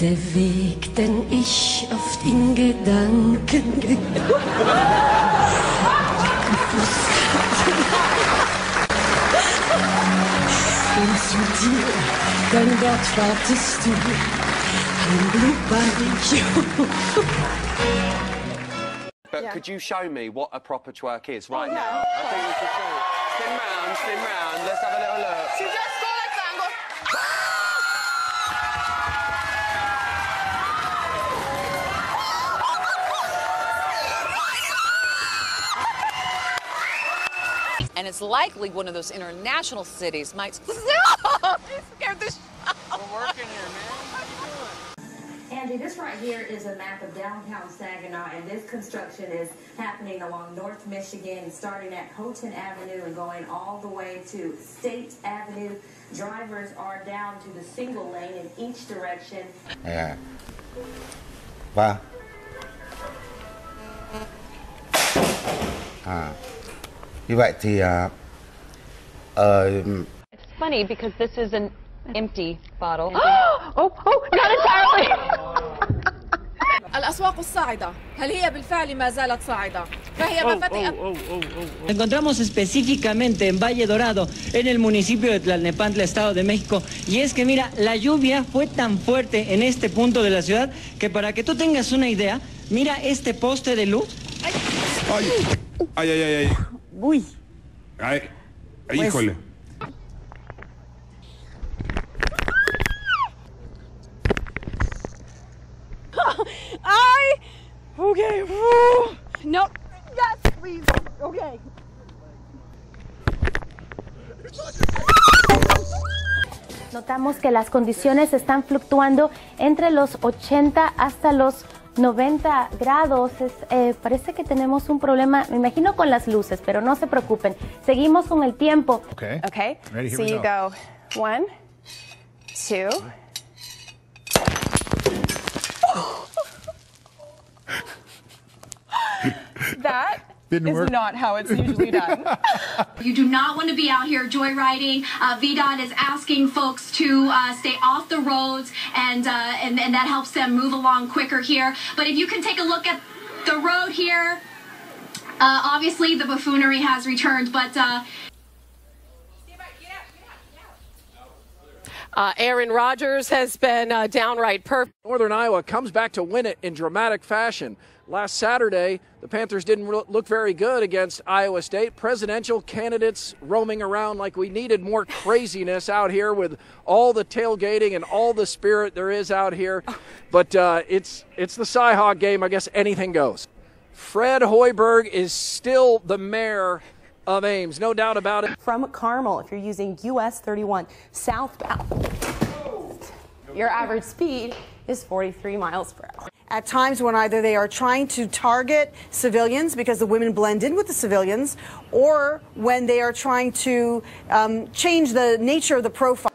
Der Weg, den ich oft in Gedanken Und zu dir, denn dort wartest du, ein Blutbad But could you show me what a proper twerk is right now? I think we should show it. Spin round, spin round. Let's have a little look. She just go like that and go. And it's likely one of those international cities might. Stop! You scared the sh- We're working here, man. Andy, this right here is a map of downtown Saginaw, and this construction is happening along North Michigan, starting at Houghton Avenue and going all the way to State Avenue. Drivers are down to the single lane in each direction. À. Và à, như vậy thì à, ờ, It's funny because this is an empty bottle. oh, oh, not entirely. الأسواق الصاعدة هل هي بالفعل ما زالت صاعدة؟ فهي مفاتيح Nos encontramos específicamente en Valle Dorado, en el municipio de Tlalnepantla, Estado de México. Y es que mira, la lluvia fue tan fuerte en este punto de la ciudad que para que tú tengas una idea, mira este poste de luz. Ay, ay, ay, ay. Uy. Ay, ay, híjole. I okay. whew. No. Yes, please. Okay. Notamos que las condiciones están fluctuando entre los 80 hasta los 90 grados. Es, eh, parece que tenemos un problema, me imagino, con las luces, pero no se preocupen. Seguimos con el tiempo. Okay. Okay. Ready, here so we you go. go one, two. that Didn't is work. not how it's usually done. You do not want to be out here joyriding. Uh, VDOT is asking folks to uh, stay off the roads, and, uh, and and that helps them move along quicker here. But if you can take a look at the road here, uh, obviously the buffoonery has returned, but. Uh, Uh, Aaron Rodgers has been uh, downright perfect. Northern Iowa comes back to win it in dramatic fashion. Last Saturday, the Panthers didn't look very good against Iowa State. Presidential candidates roaming around like we needed more craziness out here with all the tailgating and all the spirit there is out here. But uh, it's it's the Cyhawk game. I guess anything goes. Fred Hoiberg is still the mayor of Ames, no doubt about it. From Carmel, if you're using US 31 southbound, your average speed is 43 miles per hour. At times when either they are trying to target civilians because the women blend in with the civilians, or when they are trying to um, change the nature of the profile.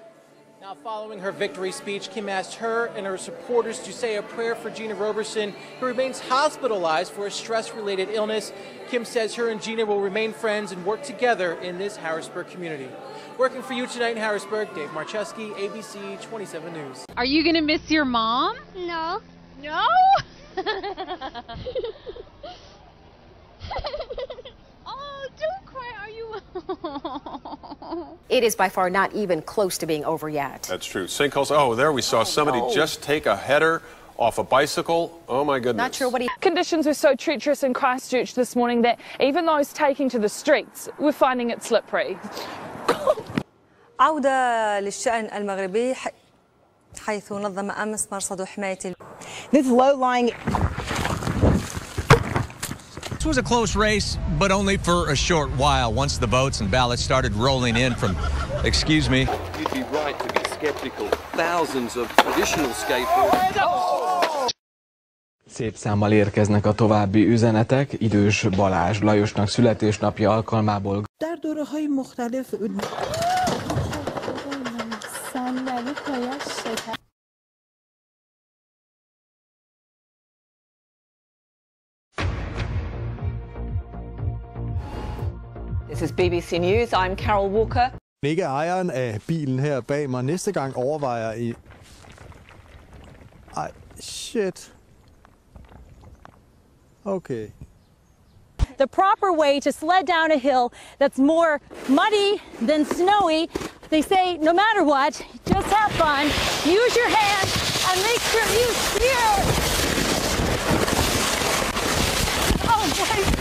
Now, following her victory speech, Kim asked her and her supporters to say a prayer for Gina Roberson, who remains hospitalized for a stress related illness. Kim says her and Gina will remain friends and work together in this Harrisburg community. Working for you tonight in Harrisburg, Dave Marcheski, ABC 27 News. Are you gonna miss your mom? No. No. oh, don't cry. Are you? It is by far not even close to being over yet. That's true. Sinkholes. Oh, there we saw somebody no. just take a header off a bicycle. Oh my goodness. Not sure what he. Conditions were so treacherous in Christchurch this morning that even those taking to the streets were finding it slippery. عودة للشأن المغربي ح- حيث نظم أمس مرصد حماية ال- This low-lying This was a close race, but only for a short while. Once the votes and ballots started rolling in from, excuse me, You'd be right to be skeptical. Thousands of traditional skateboarders. Szép számmal érkeznek a további üzenetek. Idős Balázs Lajosnak születésnapja alkalmából در دوره های مختلف This is BBC News. I'm Carol Walker. Ikke ejeren af bilen her bag mig. Næste gang overvejer I... Ej, shit. Okay. The proper way to sled down a hill that's more muddy than snowy. They say no matter what, just have fun, use your hands, and make sure you steer. Oh, my